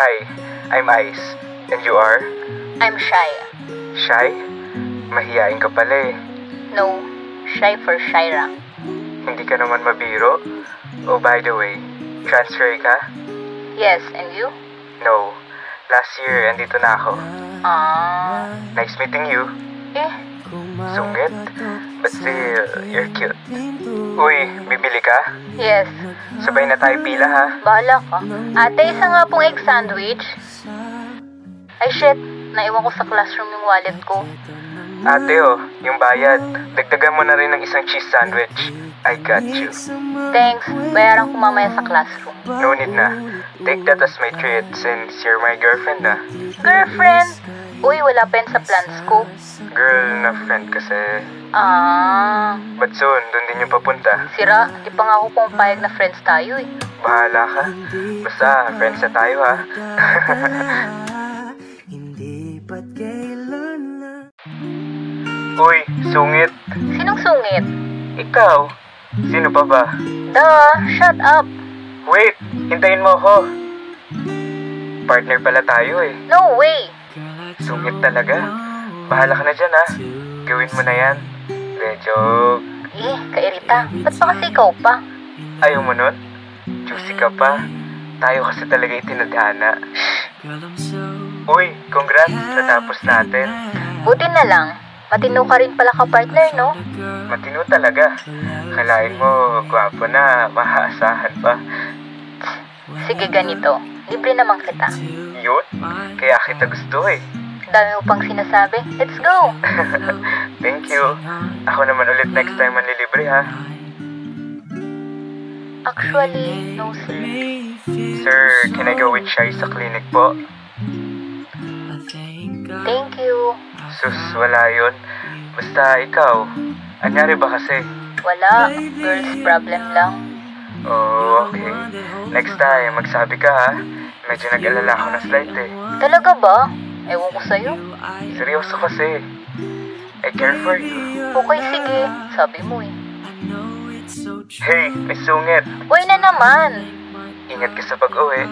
Hi, I'm Ice. And you are? I'm shy. Shy? Mahihain ka pala eh. No, shy for Shaira. Hindi ka naman mabiro? Oh, by the way, transfer ka? Yes, and you? No. Last year, andito na ako. Ah, Nice meeting you. eh, Sungit? But still, you're cute. Uy, bibili ka? yes. Sabay na tayo pila ha? Bahala ka. Ate, isa nga pong egg sandwich. Ay shit, naiwan ko sa classroom yung wallet ko. Ate oh, yung bayad. Dagdagan mo na rin ng isang cheese sandwich. I got you. Thanks, bayaran ko mamaya sa classroom. No need na. Take that as my treat since you're my girlfriend na. Girlfriend! Uy, wala pa yan sa plans ko. Girl na friend kasi. Ah, But soon, doon din yung papunta. sira, di pa nga ako pumayag na friends tayo eh. Bahala ka. Basta, friends na tayo ha. Hindi ba't kailan na Uy, sungit. Sinong sungit? Ikaw. Sino pa ba? Duh, shut up. Wait, hintayin mo ako. Partner pala tayo eh. No way. Sungit talaga. Bahala ka na dyan ha. Gawin mo na yan. Medyo... Eh, kairita. Ba't pa kasi ikaw pa? Ayaw mo nun? Juicy ka pa. Tayo kasi talaga itinadhana. Uy, congrats. Natapos natin. Buti na lang. Matino ka rin pala ka partner, no? Matino talaga. Kalain mo, gwapo na, mahaasahan pa. Sige ganito. Libre naman kita. Yun, kaya kita gusto eh. Dami mo pang sinasabi. Let's go! Thank you. Ako naman ulit next time manlilibre ha. Actually, no sir. Sir, can I go with Shai sa clinic po? Thank you. Sus, wala yun. Basta ikaw, anyari ba kasi? Wala. Girls problem lang. Oh, okay. Next time, magsabi ka ha. Medyo nag-alala ako na slight eh. Talaga ba? Ewan ko sa'yo. Seryoso kasi. I care for you. Okay, sige. Sabi mo eh. Hey, may sungit. Uy na naman. Ingat ka sa pag-uwi.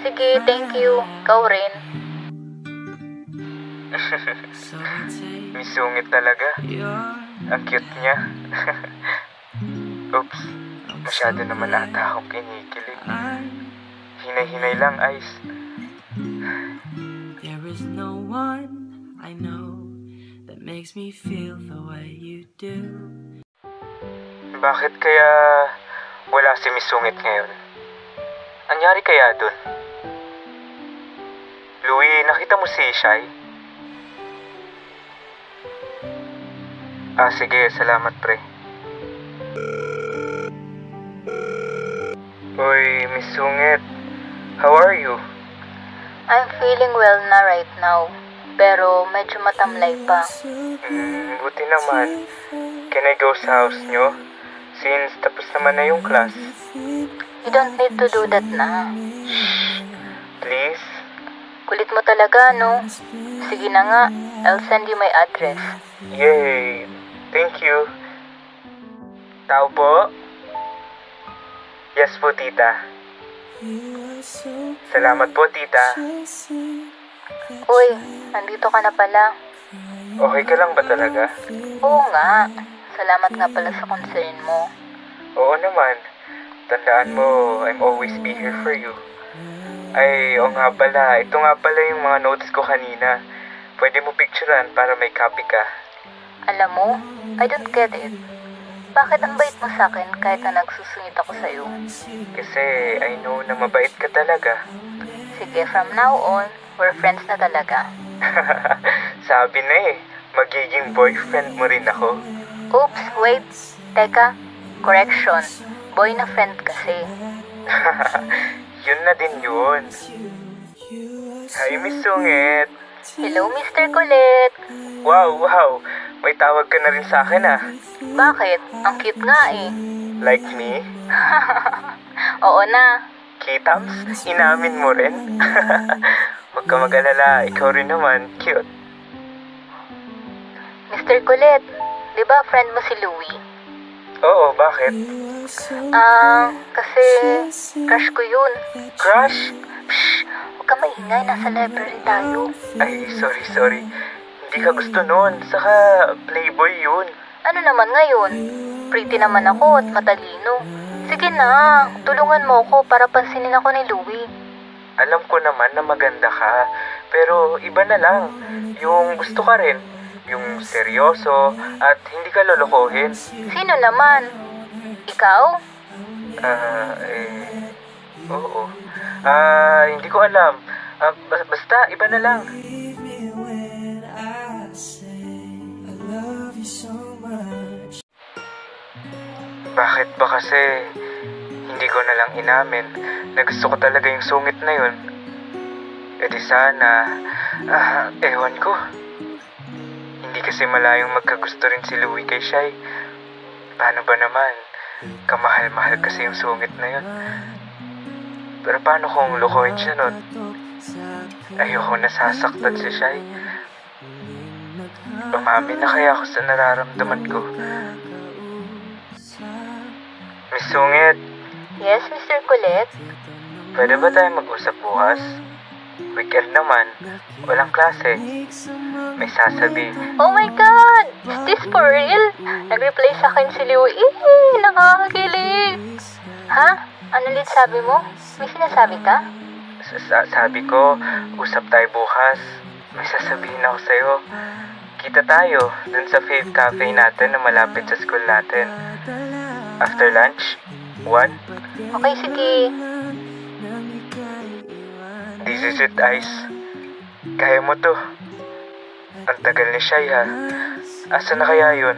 Sige, thank you. Ikaw rin. May sungit talaga. Ang cute niya. Oops. Masyado naman ata akong kinikilig. Hinay-hinay lang, Ice. There is no one I know That makes me feel the way you do Bakit kaya wala si Miss Sungit ngayon? Anyari kaya dun? Louie, nakita mo si Shai? Ah, sige. Salamat, pre. Uy, Miss Sungit. How are you? Feeling well na right now. Pero medyo matamlay pa. Hmm, buti naman. Can I go sa house nyo? Since tapos naman na yung class. You don't need to do that na. Please? Kulit mo talaga, no? Sige na nga. I'll send you my address. Yay! Thank you. Tao po? Yes po, tita. Salamat po, tita. Uy, nandito ka na pala. Okay ka lang ba talaga? Oo nga. Salamat nga pala sa concern mo. Oo naman. Tandaan mo, I'm always be here for you. Ay, oo nga pala. Ito nga pala yung mga notes ko kanina. Pwede mo picturean para may copy ka. Alam mo, I don't get it. Bakit ang bait mo sa akin kahit na nagsusungit ako sa'yo? Kasi I know na mabait ka talaga. Sige, from now on, we're friends na talaga. Sabi na eh, magiging boyfriend mo rin ako. Oops, wait. Teka, correction. Boy na friend kasi. yun na din yun. Hi, Miss Sungit. Hello, Mr. Kulit. Wow, wow. May tawag ka na rin sa akin ah. Bakit? Ang cute nga eh. Like me? Oo na. Kitams, inamin mo rin. Huwag ka mag-alala, ikaw rin naman, cute. Mr. Kulit, di ba friend mo si Louie? Oo, bakit? Ah, kasi crush ko yun. Crush? Shh, huwag ka maingay. Nasa library tayo. Ay, sorry, sorry. Hindi ka gusto nun. Saka, playboy yun. Ano naman ngayon? Pretty naman ako at matalino. Sige na, tulungan mo ako para pansinin ako ni Louie. Alam ko naman na maganda ka. Pero iba na lang. Yung gusto ka rin. Yung seryoso at hindi ka lolokohin. Sino naman? Ikaw? Ah, eh... Oo. Ah, hindi ko alam. Ba- basta, iba na lang. Bakit ba kasi hindi ko na lang inamin na gusto ko talaga yung sungit na yun? E di sana, ah, ewan ko. Hindi kasi malayong magkagusto rin si Louie kay Shai. Paano ba naman? Kamahal-mahal kasi yung sungit na yun. Pero paano kung lukuhin siya nun? Ayoko nasasaktan si Shai. Umamin na kaya ako sa nararamdaman ko. Miss Sungit, Yes, Mr. Colette? pwede ba tayo mag-usap bukas? Weekend naman, walang klase. May sasabi. Oh my God! Is this for real? Nag-reply sa akin si Louie. Eh, nakakakilig. Ha? Ano ulit sabi mo? May sinasabi ka? Sa- sabi ko, usap tayo bukas. May sasabihin ako sa'yo. Kita tayo dun sa Fave Cafe natin na malapit sa school natin. After lunch, one, Okay, sige. This is it, Ice. Kaya mo to. Ang tagal ni Shai ha. Asa na kaya yun?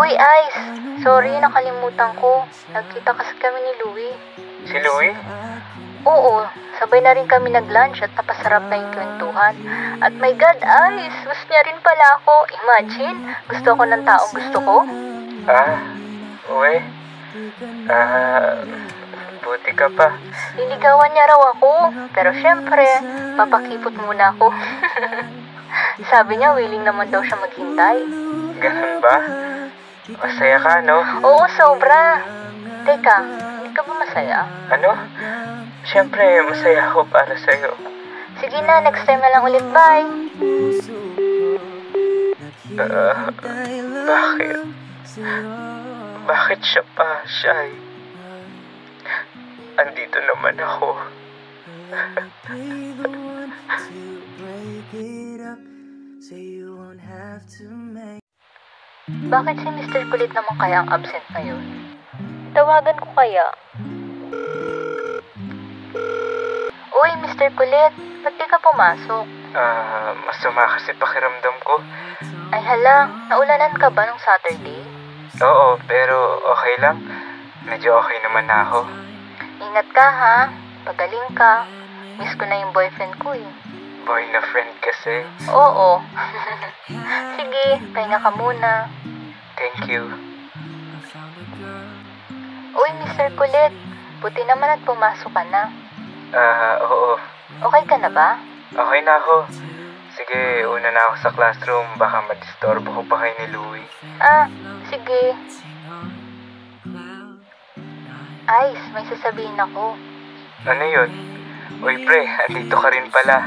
Uy, Ice. Sorry, nakalimutan ko. Nagkita kasi kami ni Louie. Si Louie? Oo, sabay na rin kami nag-lunch at napasarap na yung kwentuhan. At my God, Ice, gusto niya rin pala ako. Imagine, gusto ko ng taong gusto ko. Ah, uwe. Ah, buti ka pa. Liligawan niya raw ako. Pero syempre, papakipot muna ako. Sabi niya, willing naman daw siya maghintay. Ganun ba? Masaya ka, no? Oo, sobra. Teka, hindi ka ba masaya? Ano? Siyempre, masaya ako para sa'yo. Sige na, next time na lang ulit, bye. Ah, bakit? Bakit siya pa, Shai? Andito naman ako. Bakit si Mr. Kulit naman kaya ang absent ngayon? Tawagan ko kaya. Uy, Mr. Kulit, ba't di ka pumasok? Ah, masama kasi pakiramdam ko. Ay hala, naulanan ka ba nung Saturday? Oo, pero okay lang. Medyo okay naman na ako. Ingat ka ha, pagaling ka. Miss ko na yung boyfriend ko eh. Boy na friend kasi. Oo. Sige, pahinga ka muna. Thank you. Uy, Mr. Kulit, buti naman at pumasok ka na. Ah, oo. Okay ka na ba? Okay na ako. Sige, una na ako sa classroom. Baka madistorbo ko pa kay ni Louie. Ah, sige. Ice, may sasabihin ako. Ano yun? Uy, pre, andito ka rin pala.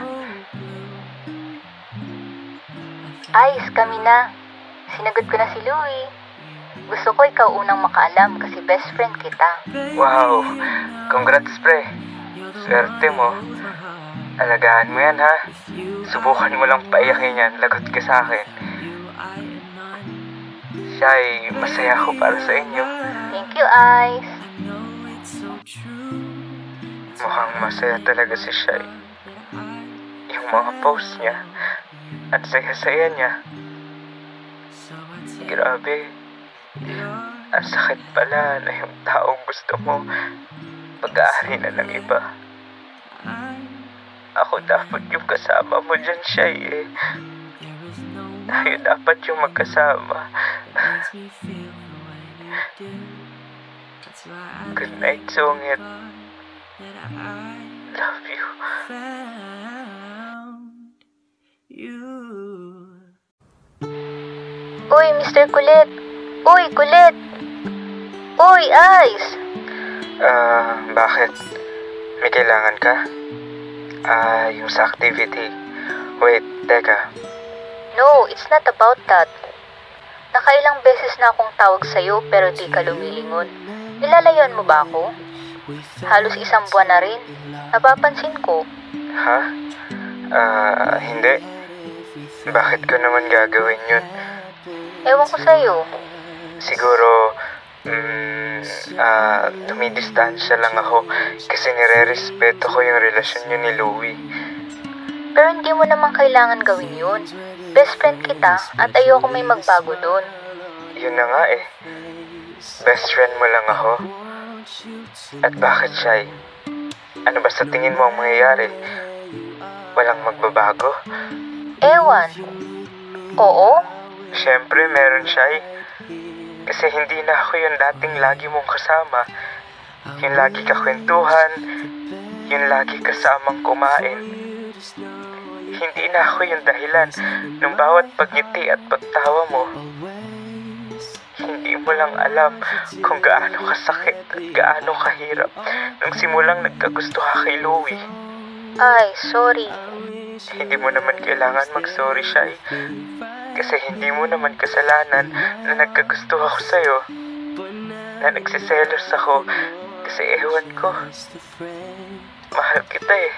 Ice, kami na. Sinagot ko na si Louie. Gusto ko ikaw unang makaalam kasi best friend kita. Wow, congrats, pre. Swerte mo. Alagaan mo yan, ha? Subukan mo lang paiyakin yan. Lagot ka sa akin. Siya'y masaya ako para sa inyo. Thank you, Ice. Mukhang masaya talaga si Shai. Yung mga post niya. At saya-saya niya. Grabe. Ang sakit pala na yung taong gusto mo pag-aari na ng iba. Ako dapat yung kasama mo dyan, Shai eh. Tayo dapat yung magkasama. Good night, I Love you. Uy, Mr. Kulit. Uy, Kulit. Uy, Ice. Ah, bakit? May kailangan ka? Ah, yung sa activity. Wait, teka. No, it's not about that. Nakailang beses na akong tawag sa'yo pero di ka lumilingon. Nilalayuan mo ba ako? Halos isang buwan na rin. Napapansin ko. Ha? Ah, hindi. Bakit ko naman gagawin yun? Ewan ko sa'yo. Siguro, mm, ah, tumidistansya lang ako kasi nire-respeto ko yung relasyon niyo ni Louie. Pero hindi mo naman kailangan gawin yun. Best friend kita at ayoko may magbago doon. Yun na nga eh. Best friend mo lang ako. At bakit siya eh? Ano ba sa tingin mo ang mangyayari? Walang magbabago? Ewan. Oo? Siyempre, meron siya eh. Kasi hindi na ako yung dating lagi mong kasama. Yung lagi kakwentuhan, yung lagi kasamang kumain. Hindi na ako yung dahilan ng bawat pagngiti at pagtawa mo. Hindi mo lang alam kung gaano kasakit at gaano kahirap nung simulang nagkagusto ka kay Louie. Ay, sorry. Hindi mo naman kailangan mag-sorry siya eh. Kasi hindi mo naman kasalanan na nagkagusto ako sa'yo. Na nagsiselos ako kasi ewan ko. Mahal kita eh.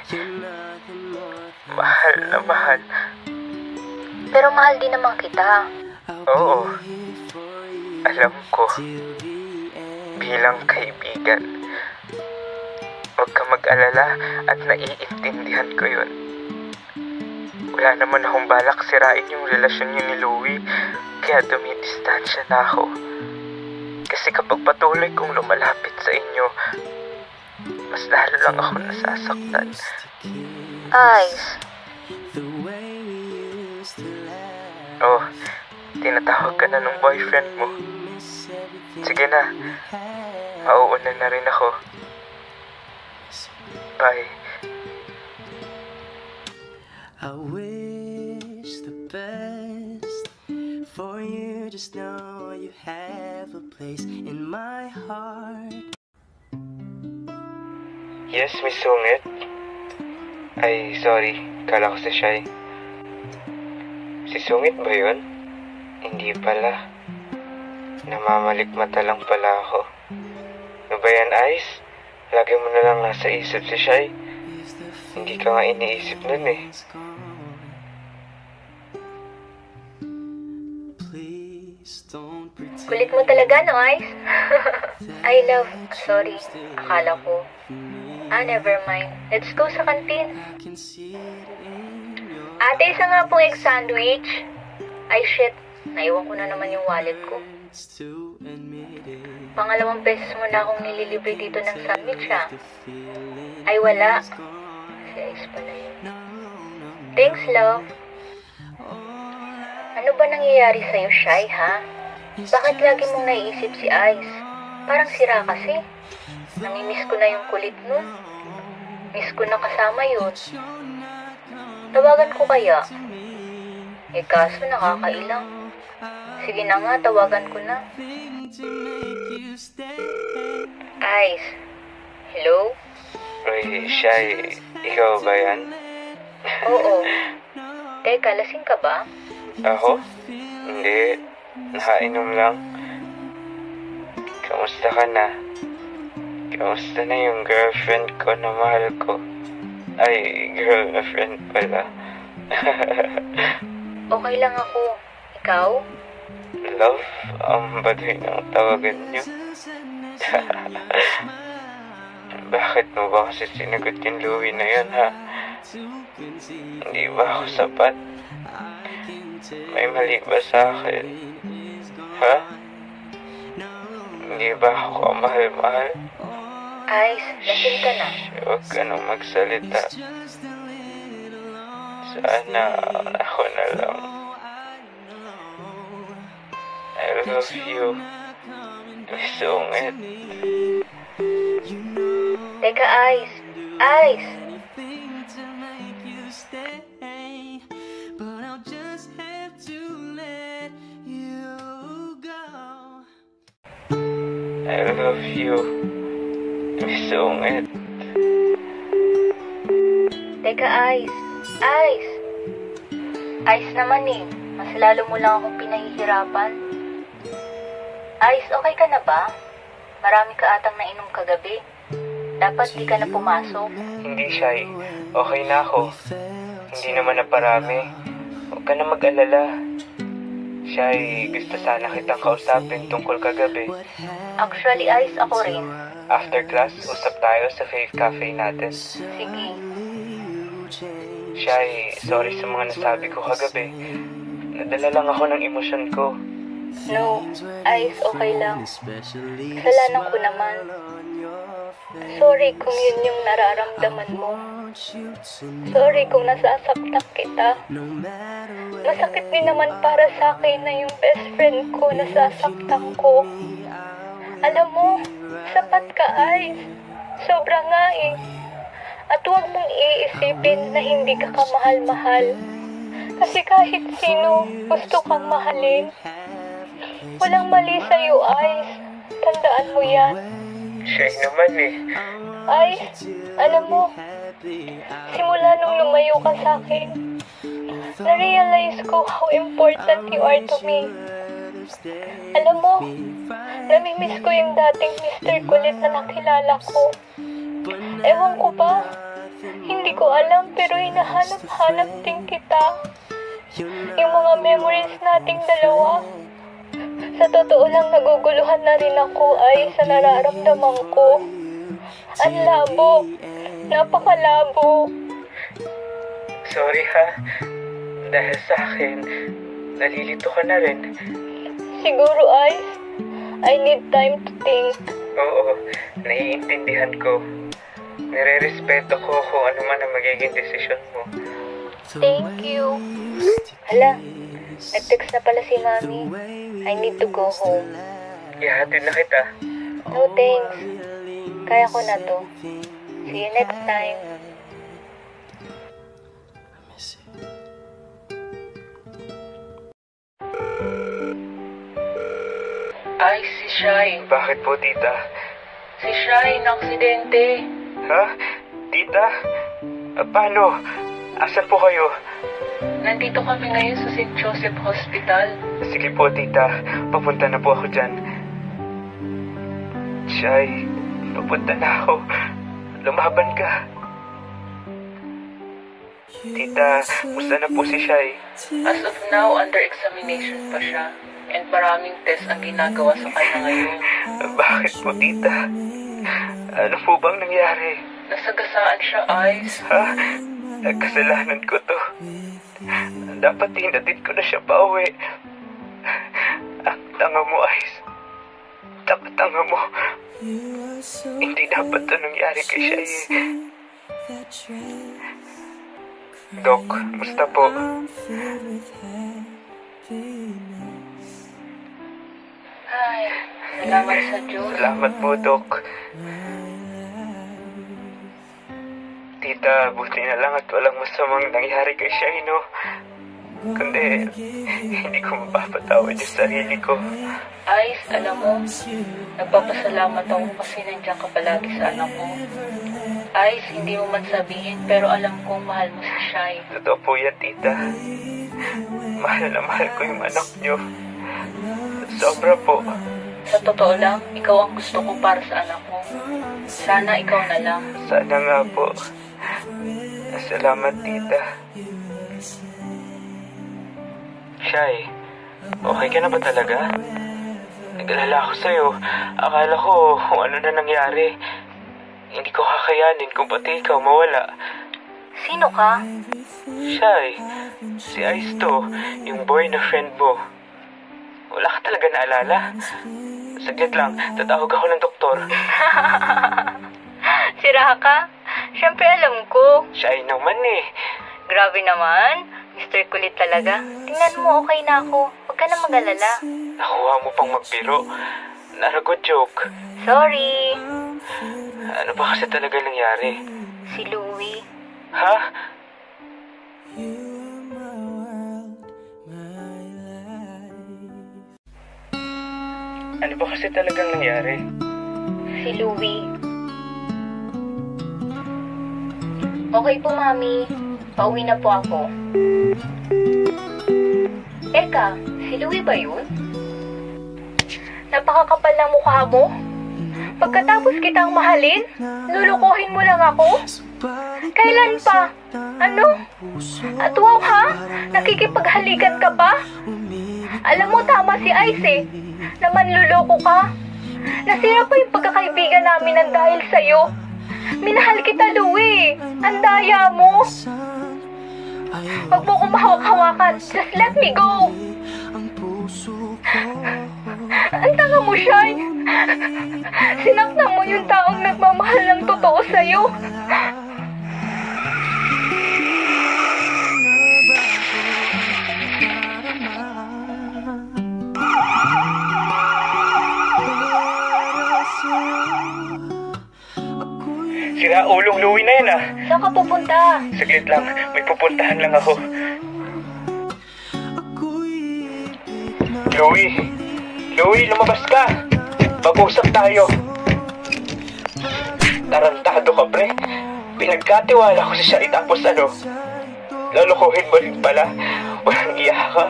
Mahal na mahal. Pero mahal din naman kita. Oo. Alam ko. Bilang kaibigan. Huwag ka mag-alala at naiintindihan ko yun. Wala naman akong balak sirain yung relasyon niyo ni Louie, kaya dumidistansya na ako. Kasi kapag patuloy kong lumalapit sa inyo, mas lalo lang ako nasasaktan. Ice, Oh, tinatawag ka na ng boyfriend mo. Sige na, mauuna na rin ako. Bye. I wish the best for you. Just know you have a place in my heart. Yes, Miss Sungit. Ay, sorry. Kala ko si Shai. Si Sungit ba yun? Hindi pala. Namamalikmata lang pala ako. Ano ba yan, Ice? Lagi mo na lang nasa isip si Shai. Hindi ka nga iniisip nun eh. Kulit mo talaga, no, Ice? I love, sorry. Akala ko. Ah, never mind. Let's go sa kantin. Ate, isa nga pong egg sandwich. Ay, shit. Naiwan ko na naman yung wallet ko. Pangalawang beses mo na akong nililibre dito ng sandwich, ah. The feeling Ay, wala. Si Ice pala yun. Thanks, love. Ano ba nangyayari sa'yo, Shy, ha? Bakit lagi mong naiisip si Ice? Parang sira kasi. Namimiss ko na yung kulit nun. Miss ko na kasama yun. Tawagan ko kaya? Eh kaso nakakailang. Sige na nga, tawagan ko na. Ice. Hello? Uy, Shai, ikaw ba yan? Oo. Teka, lasing ka ba? Ako? Hindi. Nakainom lang. Kamusta ka na? Kamusta na yung girlfriend ko na mahal ko? Ay, girlfriend pala. Okay lang ako. Ikaw? Love, ang baduy ng tawagan niyo. Bakit mo ba kasi sinagot yung Louie na yun, ha? Hindi ba ako sapat? May mali ba sa akin? Ha? Hindi ba ako kamahal-mahal? Ice, lasing ka na. Huwag ka nang magsalita. Sana ako na lang. I love you. Miss Ungit. Teka, Ice. Ice! I love you. Sungit. Teka, Ice. Ice! Ice naman eh. Mas lalo mo lang akong pinahihirapan. Ice, okay ka na ba? Marami ka atang nainom kagabi. Dapat di ka na pumasok. Hindi, Shy. Okay na ako. Hindi naman na parami. Huwag ka na mag-alala. Shy, gusto sana kitang kausapin tungkol kagabi. Actually, Ice, ako rin. After class, usap tayo sa Fave Cafe natin. Sige. Shy, sorry sa mga nasabi ko kagabi. Nadala lang ako ng emosyon ko. No, Ice, okay lang. Kasalanan ko naman. Sorry kung yun yung nararamdaman mo. Sorry kung nasasaktan kita. Masakit din naman para sa akin na yung best friend ko nasasaktan ko. Alam mo, sapat ka, Ice. Sobra nga eh. At huwag mong iisipin na hindi ka kamahal-mahal. Kasi kahit sino gusto kang mahalin. Walang mali sa'yo, Ice. Tandaan mo yan. Shy naman eh. Ice, alam mo, simula nung lumayo ka sa akin, na-realize ko how important you are to me. Alam mo, namimiss ko yung dating Mr. Kulit na nakilala ko. Ewan ko ba, hindi ko alam pero hinahanap-hanap din kita. Yung mga memories nating dalawa. Sa totoo lang naguguluhan na rin ako ay sa nararamdaman ko. Ang labo. Napakalabo. Sorry ha. Dahil sa akin, nalilito ka na rin. Siguro ay I need time to think. Oo, naiintindihan ko. Nire-respeto ko kung ano man ang magiging desisyon mo. Thank you. Hala, nag-text na pala si Mami. I need to go home. Ihatid na kita. No thanks. Kaya ko na to. See you next time. Ay, si Shai. Bakit po, tita? Si Shai, na-aksidente. Ha? Tita? Ah, paano? Asan po kayo? Nandito kami ngayon sa St. Joseph Hospital. Sige po, tita. Papunta na po ako dyan. Shy, papunta na ako. Lumaban ka. Tita, musta na po si Shy? As of now, under examination pa siya. And maraming test ang ginagawa sa kanya ngayon. Bakit po, tita? Ano po bang nangyari? Nasagasaan siya, Ice. Ha? Kasalanan ko to. Dapat hinatid ko na siya pa uwi. Ang tanga mo, Ice. Dapat tanga mo. Hindi dapat to nangyari kay siya eh. Dok, musta po? Ay, salamat sa Diyos. Salamat po, Dok. Tita, buti na lang at walang masamang nangyari kay siya, no? Kundi, hindi ko mapapatawad yung sarili ko. Ice, alam mo, nagpapasalamat ako kasi nandiyan ka palagi sa anak ko. Ice, hindi mo man sabihin, pero alam kong mahal mo si Shai. Totoo po yan, tita. Mahal na mahal ko yung anak niyo. Sobra po. Sa totoo lang, ikaw ang gusto ko para sa anak ko. Sana ikaw na lang. Sana nga po. Salamat, tita. Shy, okay ka na ba talaga? Nag-alala ako sa'yo. Akala ko kung ano na nangyari. Hindi ko kakayanin kung pati ikaw mawala. Sino ka? Shy, si Ice to, yung boy na friend mo. Wala ka talaga naalala? Saglit lang, tatawag ako ng doktor. Sira ka? Siyempre alam ko. Shy naman eh. Grabe naman. Mr. Kulit talaga. Tingnan mo, okay na ako. Huwag ka na mag-alala. Nakuha mo pang magbiro. Narago joke. Sorry. Ano ba kasi talaga nangyari? Si Louie. Ha? Ano ba kasi talagang nangyari? Si Louie. Okay po, Mami. Pauwi na po ako. Teka, si Louie ba yun? Napakakapal ng mukha mo. Pagkatapos kitang mahalin, lulukuhin mo lang ako? Kailan pa? Ano? At wow ha? Nakikipaghalikan ka pa? Alam mo tama si Ice eh, na manluloko ka. Nasira pa yung pagkakaibigan namin ng dahil sa'yo. Minahal kita, Louie. Ang daya mo. Huwag mo kong mahawak-hawakan. Just let me go. Ang tanga mo, Shai. Sinaktan mo yung taong nagmamahal ng totoo sa'yo. Sira ulong Louie na yan ah. Saan ka pupunta? Saglit lang, may pupuntahan lang ako. Louie! Louie, lumabas ka! Mag-usap tayo. Tarantado ka, pre. Pinagkatiwala ko si siya tapos ano? Lalokohin mo rin pala. Walang iya ka.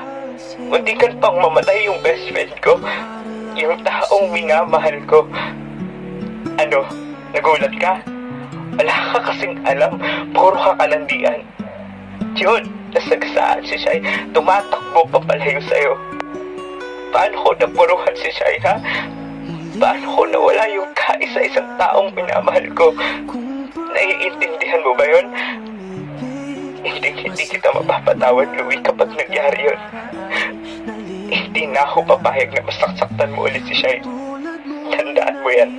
Munti kan pang mamatay yung best friend ko. Yung taong minamahal ko. Ano? Nagulat ka? Wala ka kasing alam. Puro ka kalandian. Yun, nasagasaan si Shai. Tumatakbo pa palayo sa'yo. Paano ko napuruhan si Shai, ha? Paano ko nawala yung kaisa-isang taong minamahal ko? Naiintindihan mo ba yun? Hindi, hindi kita mapapatawad, Louie, kapag nangyari yun. Hindi na ako papayag na masaksaktan mo ulit si Shai. Tandaan mo yan.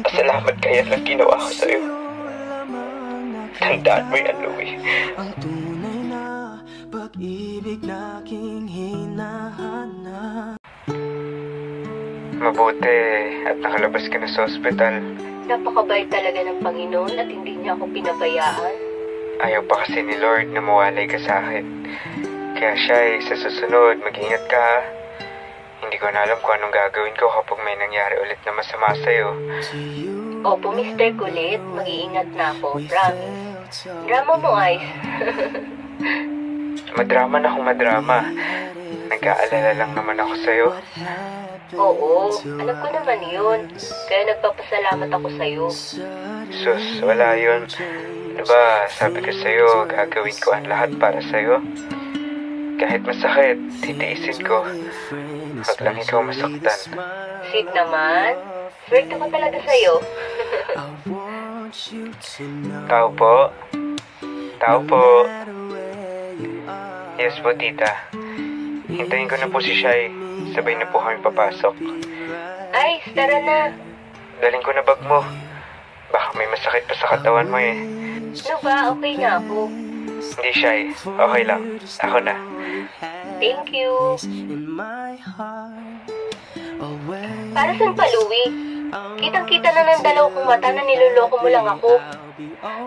Pasalamat kaya lang ginawa ko sa'yo. Tandaan mo yan, Louie. Ang tunay na pag-ibig na aking hinahanap Mabuti at nakalabas ka na sa ospital. Napakabait talaga ng Panginoon at hindi niya ako pinabayaan. Ayaw pa kasi ni Lord na mawalay ka sa akin. Kaya siya sa susunod, mag-ingat ka ha. Hindi ko na alam kung anong gagawin ko kapag may nangyari ulit na masama sa'yo. Opo, Mr. Kulit, mag-iingat na ako, promise. Drama mo. Madrama na akong madrama. Nag-aalala lang naman ako sa'yo. Oo, alam ko naman yun. Kaya nagpapasalamat ako sa'yo. Sus, wala yun. Ano ba, sabi ko sa'yo, gagawin ko ang lahat para sa'yo. Kahit masakit, titiisin ko. Huwag lang ikaw masaktan. Sweet naman. Swerte ko talaga sa'yo. Tao po. Tao po. Yes po, tita. Hintayin ko na po si Shai. Sabay na po kami papasok. Ice, tara na. Daling ko na bag mo. Baka may masakit pa sa katawan mo eh. Ano ba? Okay na ako. Hindi, Shai. Okay lang. Ako na. Thank you. in my heart away Para saan pa, Louie? Kitang-kita na ng dalaw kong mata na niloloko mo lang ako.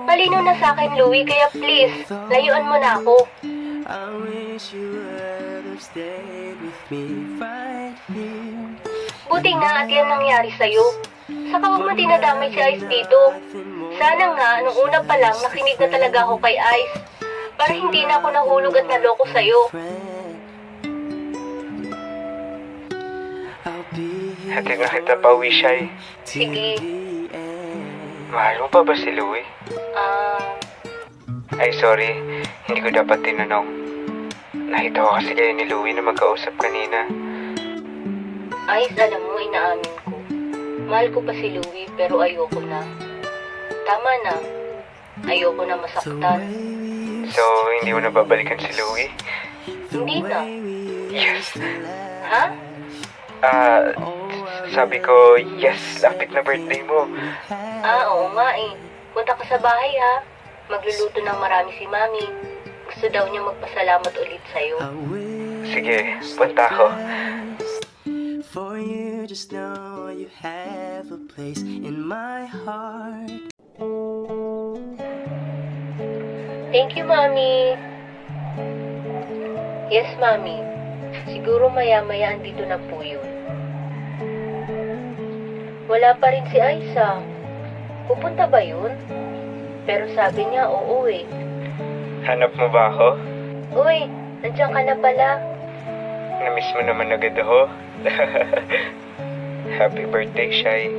Malinaw na sa akin, Louie, kaya please, layuan mo na ako. I wish you would have stayed with me right here Buti nga at yan nangyari sa'yo. Saka huwag mo dinadamay si Ice dito. Sana nga, nung una pa lang, nakinig na talaga ako kay Ice. Para hindi na ako nahulog at naloko sa'yo. Hatid na kita pa uwi, Shai. Sige. Mahal mo pa ba si Louie? Ah, Ay, sorry. Hindi ko dapat tinanong. Nakita ko kasi kayo ni Louie na magkausap kanina. Ice, alam mo, inaamin ko. Mahal ko pa si Louie, pero ayoko na. Tama na. Ayoko na masaktan. So, hindi mo na babalikan si Louie? Hindi na. Yes! Ha? Ah, sabi ko, yes, lapit na birthday mo. Ah, oo nga eh. Punta ka sa bahay ha. Magluluto ng marami si Mami. Gusto daw niya magpasalamat ulit sa'yo. Sige, punta ako. For you just know you have a place in my heart Thank you, Mami. Yes, Mami. Siguro maya-maya andito na po yun. Wala pa rin si Aisa. Pupunta ba yun? Pero sabi niya, oo eh. Hanap mo ba ako? Uy, nandiyan ka na pala. Namiss mo naman agad ako. Happy birthday, Shai.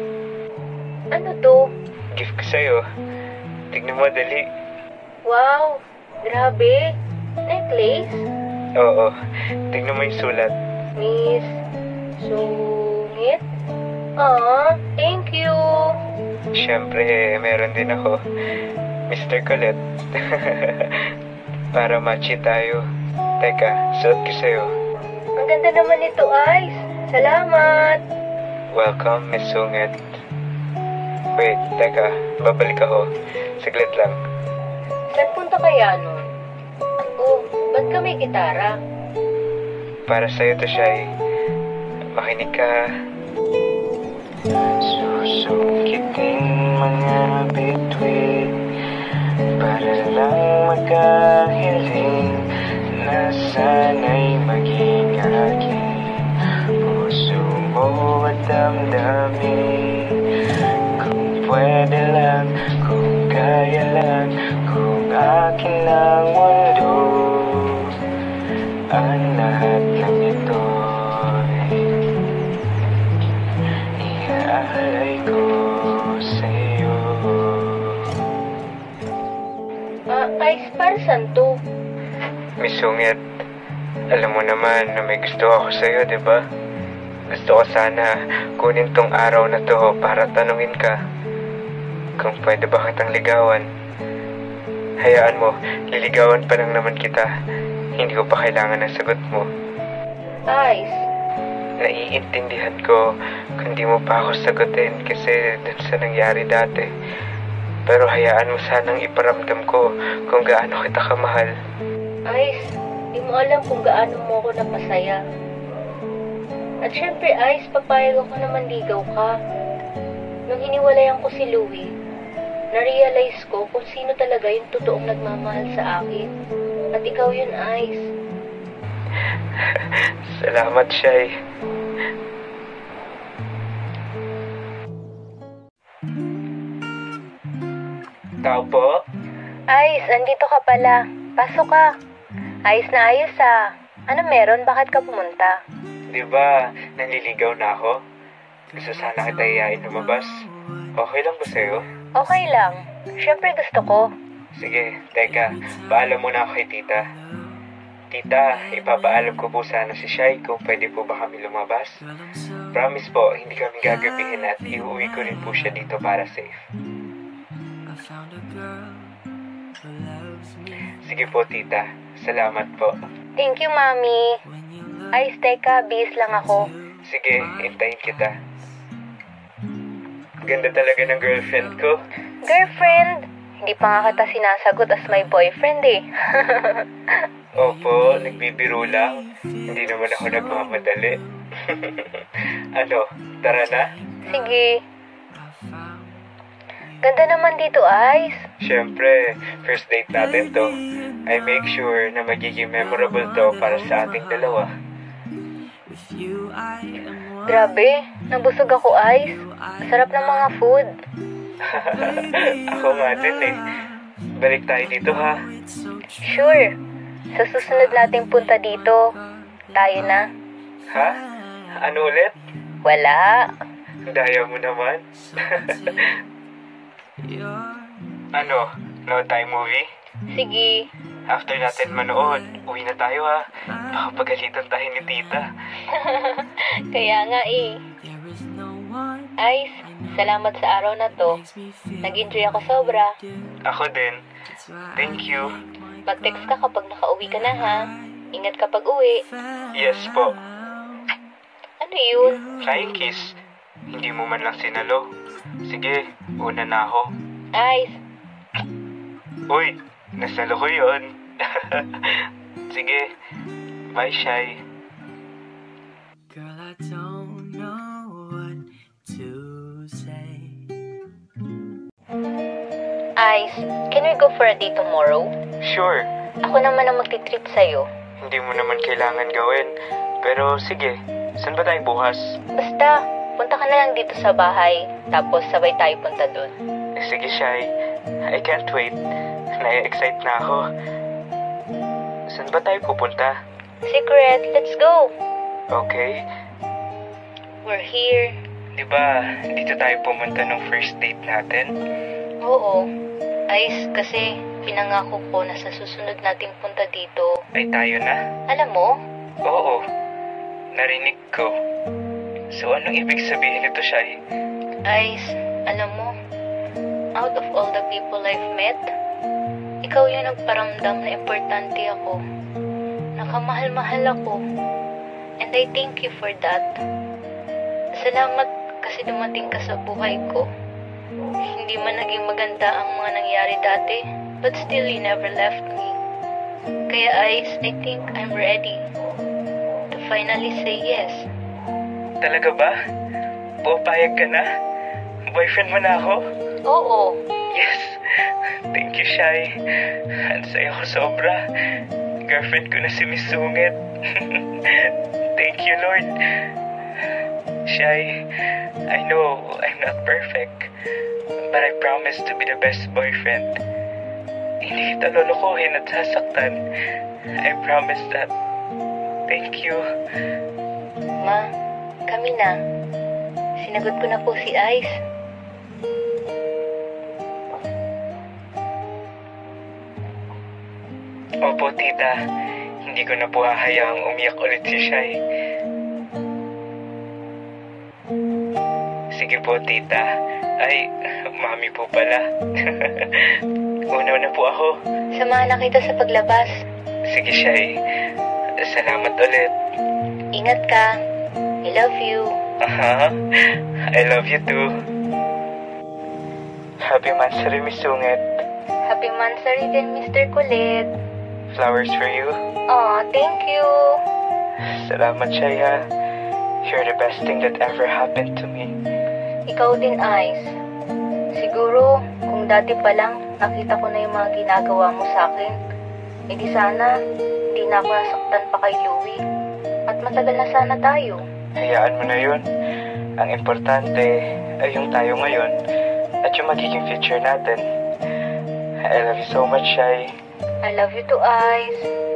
Ano to? Gift ko sa'yo. Tignan mo, dali. Wow, grabe. Necklace? Oo, tignan mo yung sulat. Miss Sungit? Ah, thank you. Siyempre, meron din ako. Mr. Colette. Para matchy tayo. Teka, suot ko sa'yo. Ang ganda naman nito, Ice. Salamat. Welcome, Miss Sungit. Wait, teka. Babalik ako. Saglit lang. Saan punta kaya nun? Oh, ba't ka gitara? Para sa'yo to, Shai. Makinig ka. Susungkitin mga bituin Para lang magkahiling Na sana'y maging akin Puso mo at damdamin Kung pwede lang, kung kaya lang Kung akin ang mundo Ang lahat ng ito Iaalay ko sa'yo Ah, Ice, para saan to? Miss Sungit, alam mo naman na may gusto ako sa'yo, di ba? Gusto ko sana kunin tong araw na to para tanungin ka kung pwede ba kitang ligawan. Hayaan mo, liligawan pa lang naman kita. Hindi ko pa kailangan ng sagot mo. Ice, Naiintindihan ko kung di mo pa ako sagutin kasi dun sa nangyari dati. Pero hayaan mo sanang iparamdam ko kung gaano kita kamahal. Ice, di mo alam kung gaano mo ako napasaya. At syempre, Ice, papayag ako na manligaw ka. Nung hiniwalayan ko si Louie, na-realize ko kung sino talaga yung totoong nagmamahal sa akin. At ikaw yun, Ice. Salamat, Shai. Tao po? Ice, andito ka pala. Pasok ka. Ayos na ayos ah. Ano meron? Bakit ka pumunta? Di ba, nanliligaw na ako? Gusto sana kita iyain lumabas. Okay lang ba sa'yo? Okay lang. Syempre gusto ko. Sige, teka, paalam muna ako kay tita. Tita, ipapaalam ko po sana si Shai kung pwede po ba kami lumabas. Promise po, hindi kami gagabihin at iuwi ko rin po siya dito para safe. Sige po, tita. Salamat po. Thank you, Mami. Ayos, teka. Bis lang ako. Sige, hintayin kita. Ganda talaga ng girlfriend ko. Girlfriend? Hindi pa nga kita sinasagot as my boyfriend eh. Opo, nagbibiro lang. Hindi naman ako nagmamadali. ano, tara na? Sige. Ganda naman dito, Ice. Siyempre, first date natin to. I make sure na magiging memorable to para sa ating dalawa. Grabe, nabusog ako, Ice. Sarap ng mga food. Ako nga din eh. Balik tayo dito ha. Sure. Sa susunod nating punta dito, tayo na. Ha? Ano ulit? Wala. Daya mo naman. ano, no time movie? Sige. After natin manood, uwi na tayo ha. Baka pagalitan tayo ni tita. Kaya nga eh. Ice, salamat sa araw na to. Nag-enjoy ako sobra. Ako din. Thank you. Mag-text ka kapag nakauwi ka na ha. Ingat kapag uwi. Yes po. Ano yun? Flying kiss. Hindi mo man lang sinalo. Sige, una na ako. Ice, Uy, nasalo ko yun. Sige, bye, Shy. girl I don't Ice, can we go for a date tomorrow? Sure, Ako naman ang magti-treat sa'yo. hindi mo naman kailangan gawin. Pero sige, saan ba tayo bukas? Basta, punta ka na lang dito sa bahay, tapos sabay tayo punta dun. Sige, Shai. I can't wait. Nai-excite na ako. Saan ba tayo pupunta? Secret, let's go! Okay. We're here. Di ba, dito tayo pumunta nung first date natin? Oo. Ice, kasi pinangako ko na sa susunod nating punta dito. Ay tayo na? Alam mo, Oo. Narinig ko. So, anong ibig sabihin nito, Shai? Ice, alam mo, out of all the people I've met, ikaw yung nagparamdam na importante ako. Nakamahal-mahal ako. And I thank you for that. Salamat kasi dumating ka sa buhay ko. Hindi man naging maganda ang mga nangyari dati, but still you never left me. Kaya Ice, I think I'm ready to finally say yes. Talaga ba? Pupayag ka na? Boyfriend mo na ako? Oo, Yes! Thank you, Shai. Ang saya ko sobra. Girlfriend ko na si Miss Sungit. Thank you, Lord. Shai, I know I'm not perfect, but I promise to be the best boyfriend. Hindi kita lolokohin at sasaktan. I promise that. Thank you. Ma, kami na. Sinagot ko na po si Ice. Opo, tita. Hindi ko na po hahayaang umiyak ulit si Shai. Sige po, tita. Ay, mami po pala. Una na po ako. Samahan na kita sa paglabas. Sige, Shai. Salamat ulit. Ingat ka. I love you. Aha. I love you too. Happy Mansari, Miss Sungit. Happy Mansari din, Mr. Kulit. Flowers for you. Aw, thank you. Salamat, Shai, ha. You're the best thing that ever happened to me. Ikaw din, Ice. Siguro, kung dati pa lang nakita ko na yung mga ginagawa mo sa akin, edi sana, hindi na ako nasaktan pa kay Louie. At matagal na sana tayo. Hayaan mo na yun. Ang importante ay yung tayo ngayon at yung magiging future natin. I love you so much, Shai. I love you too, Ice.